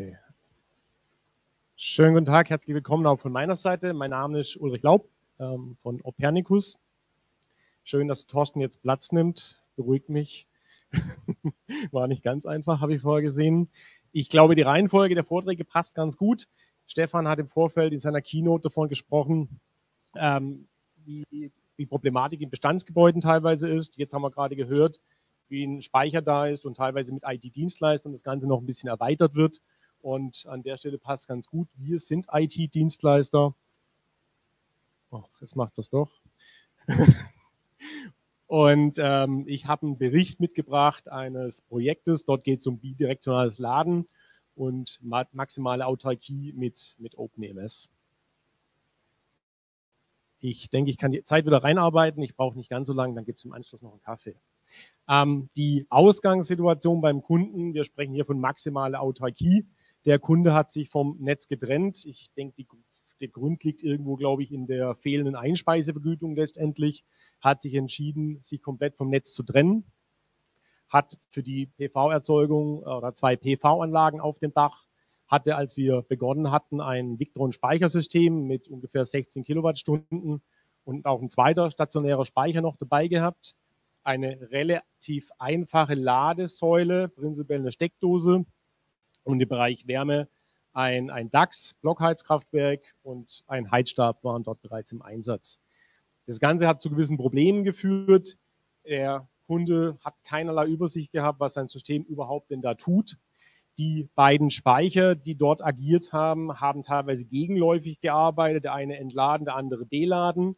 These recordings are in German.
Okay. Schönen guten Tag, herzlich willkommen auch von meiner Seite. Mein Name ist Ulrich Laub ähm, von Opernicus. Schön, dass Thorsten jetzt Platz nimmt. Beruhigt mich. War nicht ganz einfach, habe ich vorher gesehen. Ich glaube, die Reihenfolge der Vorträge passt ganz gut. Stefan hat im Vorfeld in seiner Keynote davon gesprochen, ähm, wie die Problematik in Bestandsgebäuden teilweise ist. Jetzt haben wir gerade gehört, wie ein Speicher da ist und teilweise mit IT-Dienstleistern das Ganze noch ein bisschen erweitert wird. Und an der Stelle passt ganz gut. Wir sind IT-Dienstleister. Oh, jetzt macht das doch. und ähm, ich habe einen Bericht mitgebracht eines Projektes. Dort geht es um bidirektionales Laden und maximale Autarkie mit, mit OpenEMS. Ich denke, ich kann die Zeit wieder reinarbeiten. Ich brauche nicht ganz so lange, dann gibt es im Anschluss noch einen Kaffee. Ähm, die Ausgangssituation beim Kunden, wir sprechen hier von maximaler Autarkie. Der Kunde hat sich vom Netz getrennt. Ich denke, der Grund liegt irgendwo, glaube ich, in der fehlenden Einspeisevergütung letztendlich. Hat sich entschieden, sich komplett vom Netz zu trennen. Hat für die PV-Erzeugung oder zwei PV-Anlagen auf dem Dach hatte, als wir begonnen hatten, ein Victron-Speichersystem mit ungefähr 16 Kilowattstunden und auch ein zweiter stationärer Speicher noch dabei gehabt. Eine relativ einfache Ladesäule, prinzipiell eine Steckdose und im Bereich Wärme ein, ein DAX, Blockheizkraftwerk und ein Heizstab waren dort bereits im Einsatz. Das Ganze hat zu gewissen Problemen geführt. Der Kunde hat keinerlei Übersicht gehabt, was sein System überhaupt denn da tut. Die beiden Speicher, die dort agiert haben, haben teilweise gegenläufig gearbeitet. Der eine entladen, der andere beladen.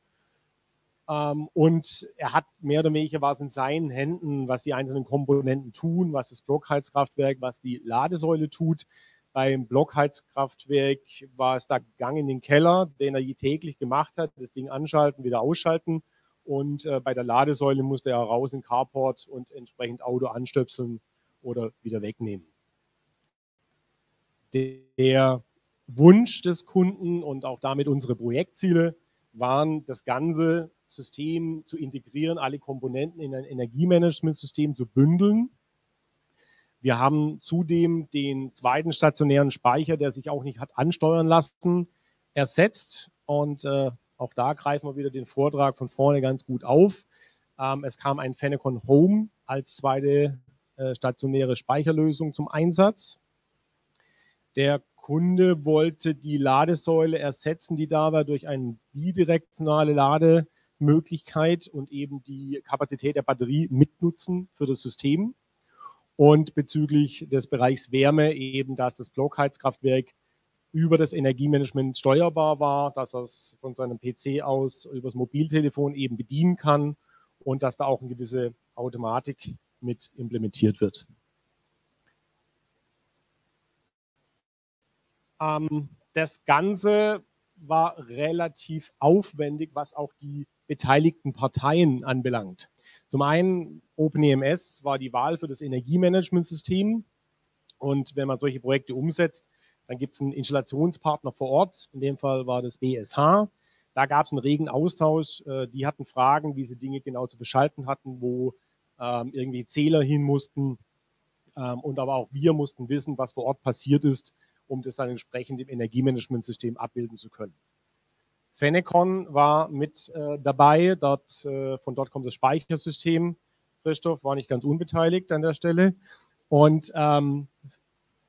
Ähm, und er hat mehr oder weniger was in seinen Händen, was die einzelnen Komponenten tun, was das Blockheizkraftwerk, was die Ladesäule tut. Beim Blockheizkraftwerk war es da Gang in den Keller, den er täglich gemacht hat, das Ding anschalten, wieder ausschalten. Und äh, bei der Ladesäule musste er raus in Carport und entsprechend Auto anstöpseln oder wieder wegnehmen. Der Wunsch des Kunden und auch damit unsere Projektziele waren, das ganze System zu integrieren, alle Komponenten in ein Energiemanagementsystem zu bündeln. Wir haben zudem den zweiten stationären Speicher, der sich auch nicht hat ansteuern lassen, ersetzt. Und äh, auch da greifen wir wieder den Vortrag von vorne ganz gut auf. Ähm, es kam ein Fenecon Home als zweite äh, stationäre Speicherlösung zum Einsatz. Der Kunde wollte die Ladesäule ersetzen, die da war, durch eine bidirektionale Lademöglichkeit und eben die Kapazität der Batterie mitnutzen für das System. Und bezüglich des Bereichs Wärme eben, dass das Blockheizkraftwerk über das Energiemanagement steuerbar war, dass er es von seinem PC aus über das Mobiltelefon eben bedienen kann und dass da auch eine gewisse Automatik mit implementiert wird. Ähm, das Ganze war relativ aufwendig, was auch die beteiligten Parteien anbelangt. Zum einen OpenEMS war die Wahl für das Energiemanagementsystem. Und wenn man solche Projekte umsetzt, dann gibt es einen Installationspartner vor Ort. In dem Fall war das BSH. Da gab es einen regen Austausch. Äh, die hatten Fragen, wie sie Dinge genau zu beschalten hatten, wo ähm, irgendwie Zähler hin mussten. Ähm, und aber auch wir mussten wissen, was vor Ort passiert ist, um das dann entsprechend im Energiemanagementsystem abbilden zu können. Fenecon war mit äh, dabei, dort, äh, von dort kommt das Speichersystem. Christoph war nicht ganz unbeteiligt an der Stelle. Und ähm,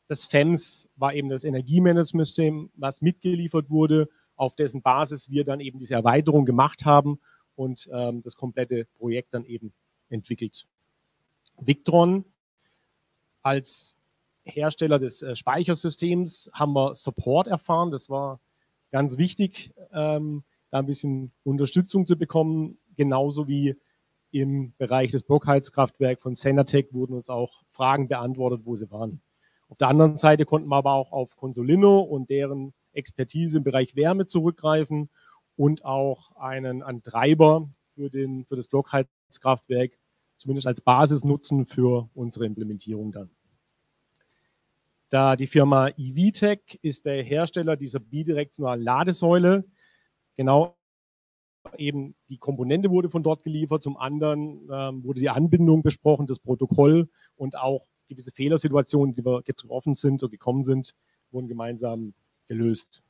das FEMS war eben das Energiemanagementsystem, was mitgeliefert wurde, auf dessen Basis wir dann eben diese Erweiterung gemacht haben und ähm, das komplette Projekt dann eben entwickelt. Victron als Hersteller des äh, Speichersystems haben wir Support erfahren. Das war ganz wichtig, ähm, da ein bisschen Unterstützung zu bekommen. Genauso wie im Bereich des Blockheizkraftwerks von Senatec wurden uns auch Fragen beantwortet, wo sie waren. Auf der anderen Seite konnten wir aber auch auf Consolino und deren Expertise im Bereich Wärme zurückgreifen und auch einen, einen Treiber für, den, für das Blockheizkraftwerk zumindest als Basis nutzen für unsere Implementierung dann. Da die Firma EVTech ist der Hersteller dieser bidirektionalen Ladesäule. Genau eben die Komponente wurde von dort geliefert. Zum anderen ähm, wurde die Anbindung besprochen, das Protokoll und auch gewisse Fehlersituationen, die wir getroffen sind oder gekommen sind, wurden gemeinsam gelöst.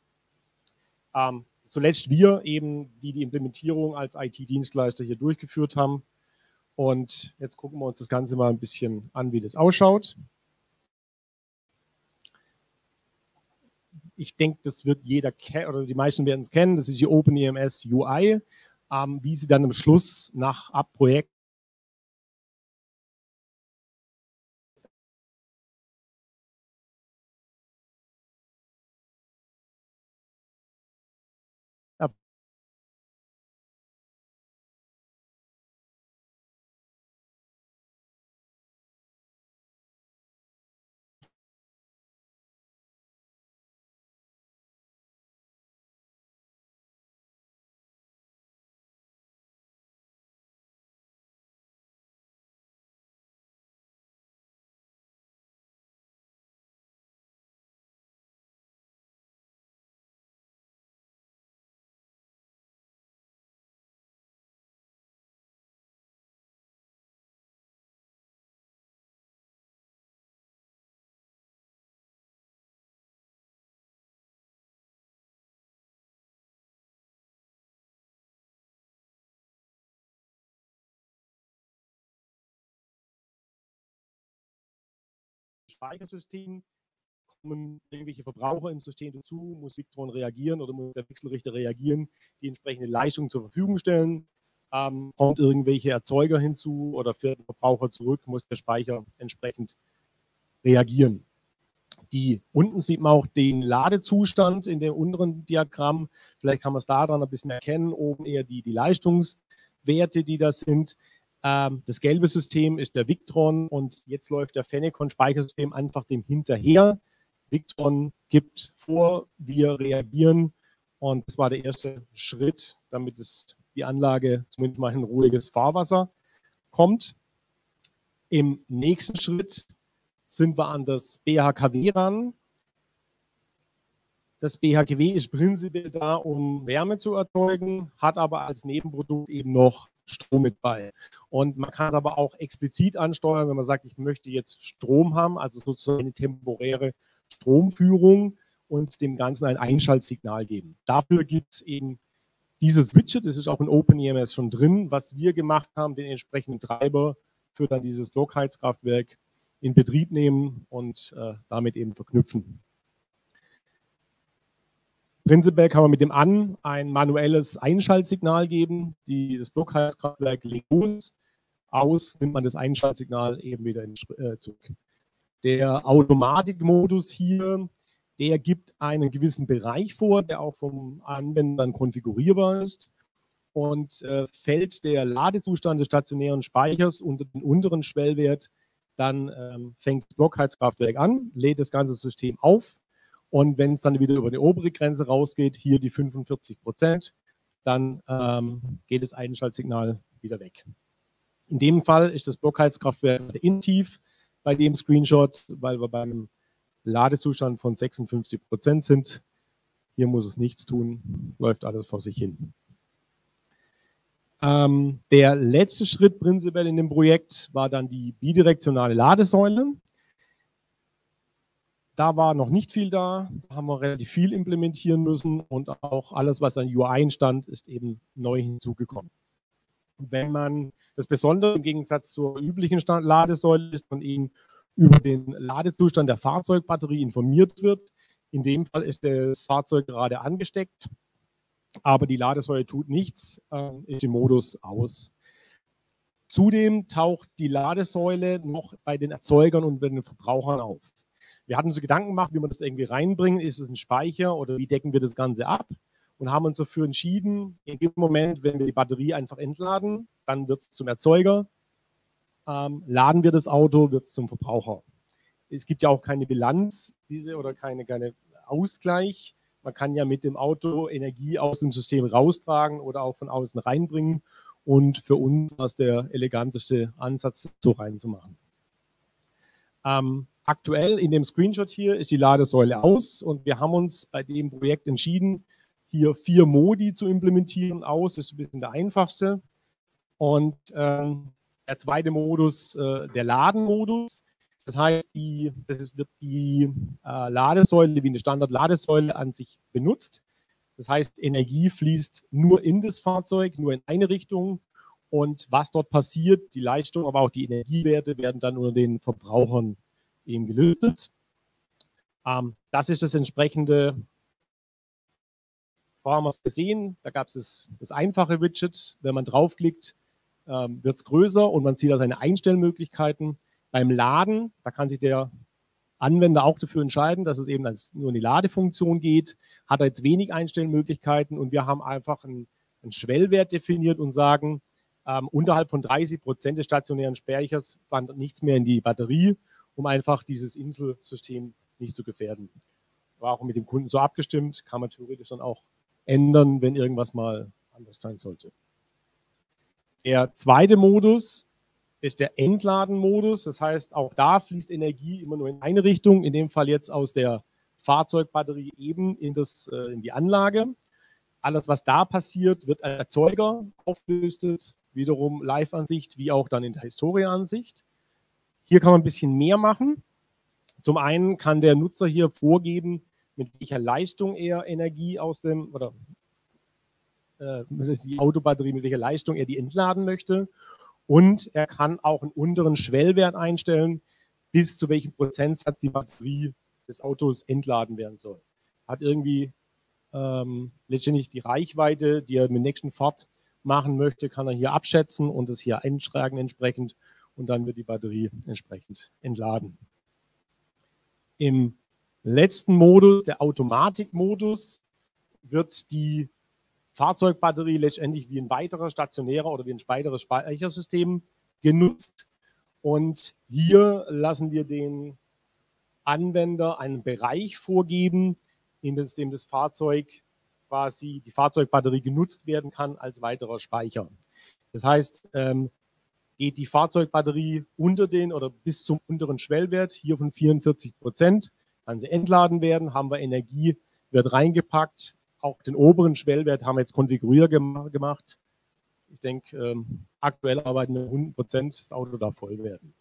Ähm, zuletzt wir eben, die die Implementierung als IT-Dienstleister hier durchgeführt haben. Und jetzt gucken wir uns das Ganze mal ein bisschen an, wie das ausschaut. Ich denke, das wird jeder oder die meisten werden es kennen. Das ist die OpenEMS UI, ähm, wie sie dann am Schluss nach Abprojekt Speichersystem kommen irgendwelche Verbraucher im System dazu, muss Victron reagieren oder muss der Wechselrichter reagieren, die entsprechende Leistung zur Verfügung stellen. Ähm, kommt irgendwelche Erzeuger hinzu oder fährt der Verbraucher zurück, muss der Speicher entsprechend reagieren. Die, unten sieht man auch den Ladezustand in dem unteren Diagramm. Vielleicht kann man es daran ein bisschen erkennen. Oben eher die, die Leistungswerte, die da sind. Ähm, das gelbe System ist der Victron und jetzt läuft der Fenecon-Speichersystem einfach dem hinterher. Victron gibt vor, wir reagieren und das war der erste Schritt, damit es die Anlage zumindest mal in ruhiges Fahrwasser kommt. Im nächsten Schritt sind wir an das BHKW ran. Das BHKW ist prinzipiell da, um Wärme zu erzeugen, hat aber als Nebenprodukt eben noch Strom mit bei. Und man kann es aber auch explizit ansteuern, wenn man sagt, ich möchte jetzt Strom haben, also sozusagen eine temporäre Stromführung und dem Ganzen ein Einschaltsignal geben. Dafür gibt es eben dieses Widget, das ist auch in OpenEMS schon drin, was wir gemacht haben, den entsprechenden Treiber für dann dieses Blockheizkraftwerk in Betrieb nehmen und äh, damit eben verknüpfen. Prinzipiell kann man mit dem An ein manuelles Einschaltsignal geben. Die, das Blockheizkraftwerk legt los. Aus nimmt man das Einschaltsignal eben wieder in, äh, zurück. Der Automatikmodus hier, der gibt einen gewissen Bereich vor, der auch vom Anwender konfigurierbar ist. Und äh, fällt der Ladezustand des stationären Speichers unter den unteren Schwellwert, dann ähm, fängt das Blockheizkraftwerk an, lädt das ganze System auf und wenn es dann wieder über die obere Grenze rausgeht, hier die 45 Prozent, dann ähm, geht das Einschaltsignal wieder weg. In dem Fall ist das Blockheizkraftwerk intief bei dem Screenshot, weil wir beim Ladezustand von 56 Prozent sind. Hier muss es nichts tun, läuft alles vor sich hin. Ähm, der letzte Schritt prinzipiell in dem Projekt war dann die bidirektionale Ladesäule. Da war noch nicht viel da, da haben wir relativ viel implementieren müssen und auch alles, was an UI stand, ist eben neu hinzugekommen. Wenn man das Besondere im Gegensatz zur üblichen Stand Ladesäule ist, man eben über den Ladezustand der Fahrzeugbatterie informiert wird. In dem Fall ist das Fahrzeug gerade angesteckt, aber die Ladesäule tut nichts, äh, ist im Modus aus. Zudem taucht die Ladesäule noch bei den Erzeugern und bei den Verbrauchern auf. Wir hatten uns Gedanken gemacht, wie man das irgendwie reinbringen. Ist es ein Speicher oder wie decken wir das Ganze ab? Und haben uns dafür entschieden, in dem Moment, wenn wir die Batterie einfach entladen, dann wird es zum Erzeuger. Ähm, laden wir das Auto, wird es zum Verbraucher. Es gibt ja auch keine Bilanz diese oder keine, keine Ausgleich. Man kann ja mit dem Auto Energie aus dem System raustragen oder auch von außen reinbringen. Und für uns war es der eleganteste Ansatz, so reinzumachen. Ähm, Aktuell in dem Screenshot hier ist die Ladesäule aus und wir haben uns bei dem Projekt entschieden, hier vier Modi zu implementieren aus. Das ist ein bisschen der einfachste. Und äh, der zweite Modus, äh, der Ladenmodus. Das heißt, die, das ist, wird die äh, Ladesäule wie eine Standard-Ladesäule an sich benutzt. Das heißt, Energie fließt nur in das Fahrzeug, nur in eine Richtung. Und was dort passiert, die Leistung, aber auch die Energiewerte werden dann unter den Verbrauchern eben gelöst. Ähm, das ist das entsprechende, vorher haben wir es gesehen, da gab es das, das, einfache Widget. Wenn man draufklickt, ähm, wird es größer und man sieht da seine Einstellmöglichkeiten. Beim Laden, da kann sich der Anwender auch dafür entscheiden, dass es eben als nur in die Ladefunktion geht, hat er jetzt wenig Einstellmöglichkeiten und wir haben einfach einen, einen Schwellwert definiert und sagen, ähm, unterhalb von 30 Prozent des stationären Speichers wandert nichts mehr in die Batterie, um einfach dieses Inselsystem nicht zu gefährden. War auch mit dem Kunden so abgestimmt, kann man theoretisch dann auch ändern, wenn irgendwas mal anders sein sollte. Der zweite Modus ist der Entladen-Modus. Das heißt, auch da fließt Energie immer nur in eine Richtung, in dem Fall jetzt aus der Fahrzeugbatterie eben in, das, äh, in die Anlage. Alles, was da passiert, wird als Erzeuger aufgelöstet, wiederum Live-Ansicht wie auch dann in der Historie-Ansicht. Hier kann man ein bisschen mehr machen. Zum einen kann der Nutzer hier vorgeben, mit welcher Leistung er Energie aus dem, oder äh, die Autobatterie, mit welcher Leistung er die entladen möchte. Und er kann auch einen unteren Schwellwert einstellen, bis zu welchem Prozentsatz die Batterie des Autos entladen werden soll. Hat irgendwie ähm, letztendlich die Reichweite, die er mit der nächsten Fahrt machen möchte, kann er hier abschätzen und es hier einschlagen entsprechend und dann wird die Batterie entsprechend entladen. Im letzten Modus, der Automatikmodus, wird die Fahrzeugbatterie letztendlich wie ein weiterer stationärer oder wie ein weiteres Speichersystem genutzt. Und hier lassen wir den Anwender einen Bereich vorgeben, in dem das Fahrzeug quasi die Fahrzeugbatterie genutzt werden kann als weiterer Speicher. Das heißt, ähm, geht die Fahrzeugbatterie unter den oder bis zum unteren Schwellwert, hier von 44 Prozent, kann sie entladen werden, haben wir Energie, wird reingepackt auch den oberen Schwellwert haben wir jetzt konfiguriert gemacht. Ich denke, ähm, aktuell arbeiten wir 100 Prozent, das Auto darf voll werden.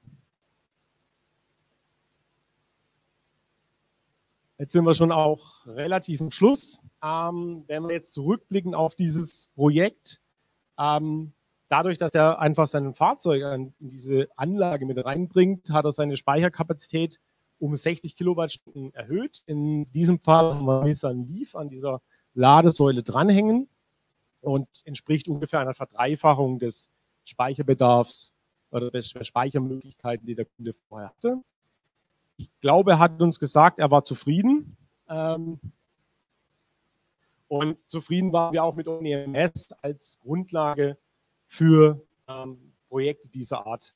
Jetzt sind wir schon auch relativ am Schluss. Ähm, wenn wir jetzt zurückblicken auf dieses Projekt, ähm, dadurch, dass er einfach sein Fahrzeug in diese Anlage mit reinbringt, hat er seine Speicherkapazität um 60 Kilowattstunden erhöht. In diesem Fall haben wir Nissan Leaf an dieser Ladesäule dranhängen und entspricht ungefähr einer Verdreifachung des Speicherbedarfs oder der Speichermöglichkeiten, die der Kunde vorher hatte. Ich glaube, er hat uns gesagt, er war zufrieden. Ähm, und zufrieden waren wir auch mit ONEMS als Grundlage für ähm, Projekte dieser Art.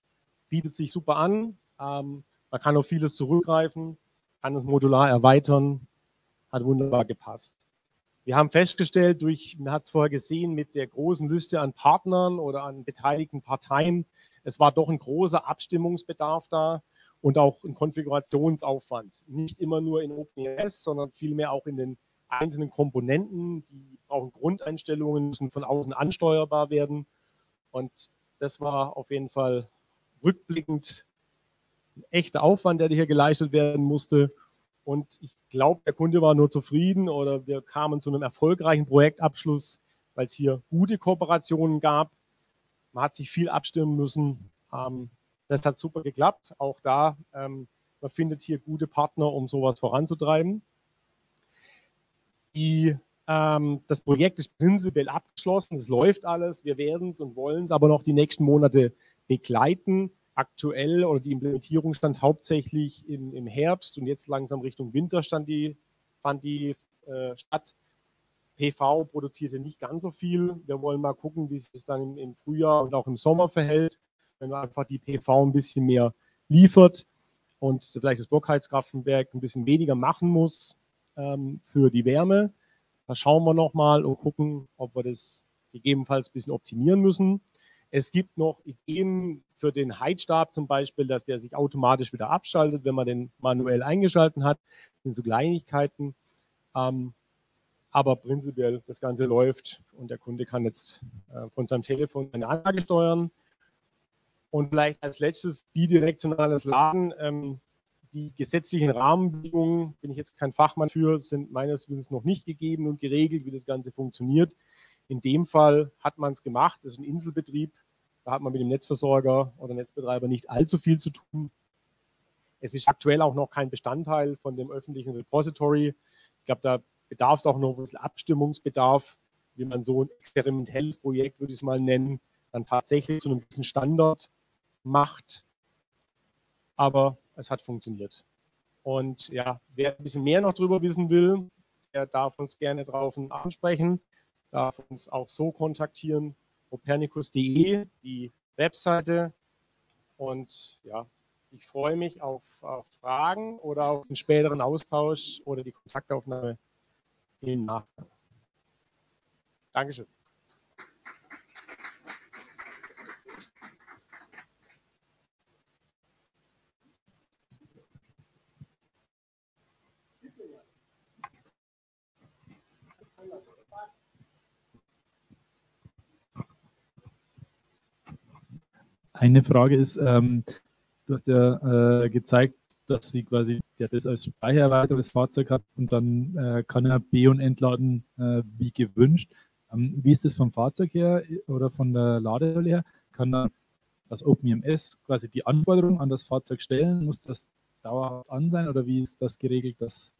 Bietet sich super an. Man kann auf vieles zurückgreifen, kann es modular erweitern, hat wunderbar gepasst. Wir haben festgestellt, durch, man hat es vorher gesehen, mit der großen Liste an Partnern oder an beteiligten Parteien, es war doch ein großer Abstimmungsbedarf da und auch ein Konfigurationsaufwand. Nicht immer nur in OpenES, sondern vielmehr auch in den einzelnen Komponenten. Die brauchen Grundeinstellungen, müssen von außen ansteuerbar werden. Und das war auf jeden Fall rückblickend ein echter Aufwand, der hier geleistet werden musste. Und ich glaube, der Kunde war nur zufrieden oder wir kamen zu einem erfolgreichen Projektabschluss, weil es hier gute Kooperationen gab. Man hat sich viel abstimmen müssen. Ähm, das hat super geklappt. Auch da, ähm, man findet hier gute Partner, um sowas voranzutreiben. Die, ähm, das Projekt ist prinzipiell abgeschlossen. Es läuft alles. Wir werden es und wollen es aber noch die nächsten Monate begleiten aktuell oder die Implementierung stand hauptsächlich im, im Herbst und jetzt langsam Richtung Winter stand die, fand die äh, statt. PV produzierte nicht ganz so viel. Wir wollen mal gucken, wie sich das dann im, Frühjahr und auch im Sommer verhält, wenn man einfach die PV ein bisschen mehr liefert und vielleicht das Blockheizkraftwerk ein bisschen weniger machen muss ähm, für die Wärme. Da schauen wir nochmal und gucken, ob wir das gegebenenfalls ein bisschen optimieren müssen. Es gibt noch Ideen für den Heizstab zum Beispiel, dass der sich automatisch wieder abschaltet, wenn man den manuell eingeschalten hat. Das sind so Kleinigkeiten. Ähm, aber prinzipiell das Ganze läuft und der Kunde kann jetzt äh, von seinem Telefon eine Anlage steuern. Und vielleicht als letztes bidirektionales Laden. Ähm, die gesetzlichen Rahmenbedingungen, bin ich jetzt kein Fachmann für, sind meines Wissens noch nicht gegeben und geregelt, wie das Ganze funktioniert. In dem Fall hat man es gemacht, das ist ein Inselbetrieb, da hat man mit dem Netzversorger oder Netzbetreiber nicht allzu viel zu tun. Es ist aktuell auch noch kein Bestandteil von dem öffentlichen Repository. Ich glaube, da bedarf es auch noch ein bisschen Abstimmungsbedarf, wie man so ein experimentelles Projekt, würde ich es mal nennen, dann tatsächlich zu einem bisschen Standard macht. Aber es hat funktioniert. Und ja, wer ein bisschen mehr noch darüber wissen will, der darf uns gerne drauf ansprechen, darf uns auch so kontaktieren, copernicus.de, die Webseite. Und ja, ich freue mich auf, auf Fragen oder auf den späteren Austausch oder die Kontaktaufnahme im Nachgang. Dankeschön. Eine Frage ist, ähm, du hast ja äh, gezeigt, dass sie quasi ja, das als speichererweitertes Fahrzeug hat und dann äh, kann er B- und entladen äh, wie gewünscht. Ähm, wie ist das vom Fahrzeug her oder von der Ladesäule her? Kann er das OpenEMS quasi die Anforderungen an das Fahrzeug stellen? Muss das dauerhaft an sein oder wie ist das geregelt, dass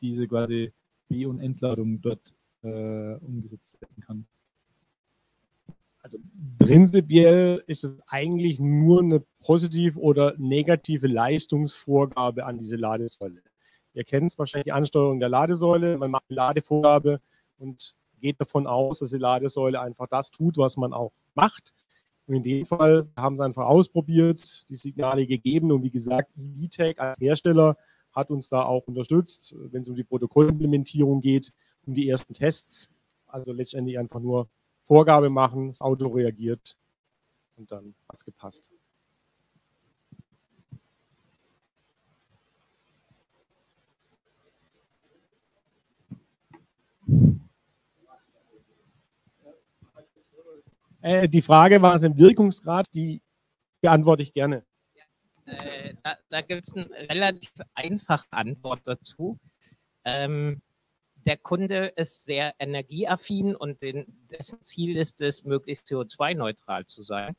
diese quasi B- und Entladung dort äh, umgesetzt werden kann? Also prinzipiell ist es eigentlich nur eine positive oder negative Leistungsvorgabe an diese Ladesäule. Ihr kennt es wahrscheinlich die Ansteuerung der Ladesäule. Man macht eine Ladevorgabe und geht davon aus, dass die Ladesäule einfach das tut, was man auch macht. Und in dem Fall haben sie einfach ausprobiert, die Signale gegeben und wie gesagt, VTech als Hersteller hat uns da auch unterstützt, wenn es um die Protokollimplementierung geht, um die ersten Tests. Also letztendlich einfach nur Vorgabe machen, das Auto reagiert und dann hat es gepasst. Äh, die Frage war den Wirkungsgrad, die beantworte ich gerne. Äh, da, da gibt es eine relativ einfache Antwort dazu. Ähm, der Kunde ist sehr energieaffin und den, dessen Ziel ist es, möglichst CO2-neutral zu sein.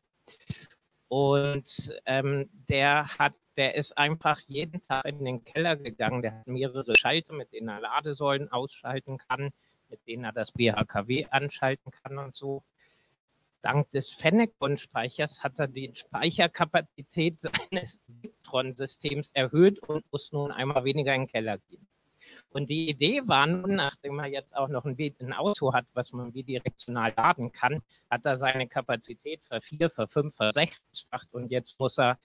Und ähm, der hat, der ist einfach jeden Tag in den Keller gegangen. Der hat mehrere Schalter, mit denen er Ladesäulen ausschalten kann, mit denen er das BHKW anschalten kann und so. Dank des Fennecon-Speichers hat er die Speicherkapazität seines Victron-Systems erhöht und muss nun einmal weniger in den Keller gehen. Und die Idee war nun, nachdem er jetzt auch noch ein, ein Auto hat, was man bidirektional laden kann, hat er seine Kapazität vervier, verfünf, versechsfacht und jetzt muss er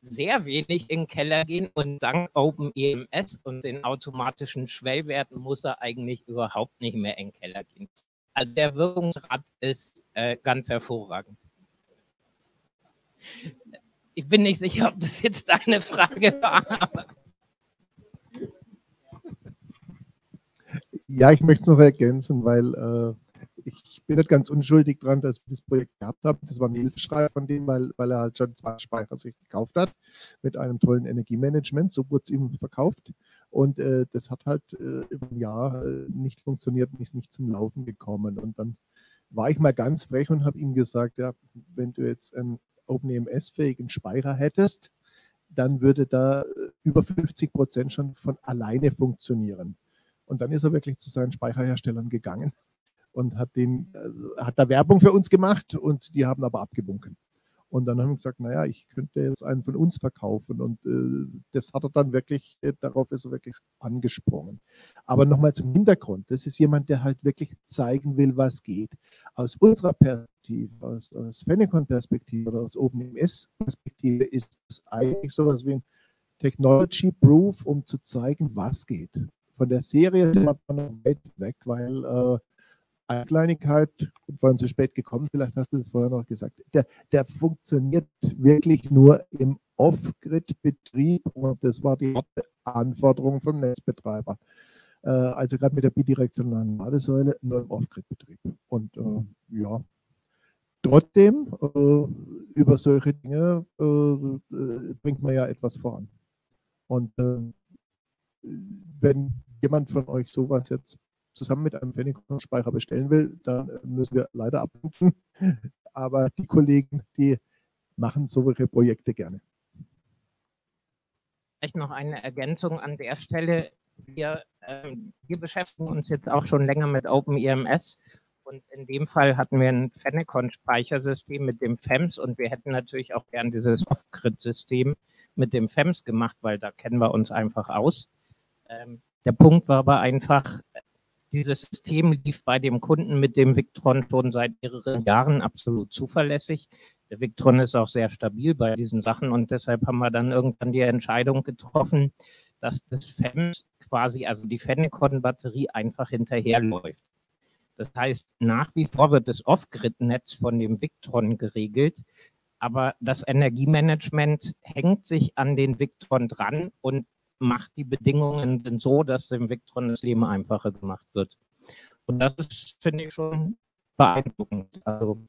sehr wenig in den Keller gehen und dank OpenEMS und den automatischen Schwellwerten muss er eigentlich überhaupt nicht mehr in den Keller gehen. Also der Wirkungsgrad ist äh, ganz hervorragend. Ich bin nicht sicher, ob das jetzt deine Frage war. Ja, ich möchte es noch ergänzen, weil äh, ich bin nicht ganz unschuldig dran, dass ich das Projekt gehabt habe. Das war ein Hilfeschrei von dem, weil, weil er halt schon zwei Speicher sich gekauft hat mit einem tollen Energiemanagement. So wurde es ihm verkauft. Und äh, das hat halt äh, ein Jahr äh, nicht funktioniert und ist nicht zum Laufen gekommen. Und dann war ich mal ganz frech und habe ihm gesagt, ja, wenn du jetzt einen OpenEMS-fähigen Speicher hättest, dann würde da äh, über 50 Prozent schon von alleine funktionieren. Und dann ist er wirklich zu seinen Speicherherstellern gegangen und hat, den, äh, hat da Werbung für uns gemacht und die haben aber abgewunken. Und dann haben wir gesagt, naja, ich könnte jetzt einen von uns verkaufen. Und äh, das hat er dann wirklich, äh, darauf ist er wirklich angesprungen. Aber nochmal zum Hintergrund. Das ist jemand, der halt wirklich zeigen will, was geht. Aus unserer Perspektive, aus, aus Fenecon-Perspektive oder aus OpenMS-Perspektive ist es eigentlich sowas wie ein Technology Proof, um zu zeigen, was geht von der Serie sind wir noch weit weg, weil äh, eine Kleinigkeit, vorhin zu spät gekommen, vielleicht hast du das vorher noch gesagt, der, der funktioniert wirklich nur im Off-Grid-Betrieb und das war die Anforderung vom Netzbetreiber. Äh, also gerade mit der bidirektionalen Ladesäule nur im Off-Grid-Betrieb. Und äh, ja, trotzdem, äh, über solche Dinge äh, äh, bringt man ja etwas voran. Und äh, wenn jemand von euch sowas jetzt zusammen mit einem Pfennigspeicher bestellen will, dann müssen wir leider abwinken. Aber die Kollegen, die machen solche Projekte gerne. Vielleicht noch eine Ergänzung an der Stelle. Wir, ähm, wir beschäftigen uns jetzt auch schon länger mit OpenEMS und in dem Fall hatten wir ein Fennecon-Speichersystem mit dem FEMS und wir hätten natürlich auch gern dieses Off-Grid-System mit dem FEMS gemacht, weil da kennen wir uns einfach aus. Ähm, der Punkt war aber einfach, dieses System lief bei dem Kunden mit dem Victron schon seit mehreren Jahren absolut zuverlässig. Der Victron ist auch sehr stabil bei diesen Sachen und deshalb haben wir dann irgendwann die Entscheidung getroffen, dass das FEMS quasi, also die Fennecon-Batterie einfach hinterherläuft. Das heißt, nach wie vor wird das Off-Grid-Netz von dem Victron geregelt, aber das Energiemanagement hängt sich an den Victron dran und macht die Bedingungen so, dass dem Victron das Leben einfacher gemacht wird. Und das ist, finde ich, schon beeindruckend. Also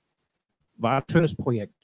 war ein schönes Projekt.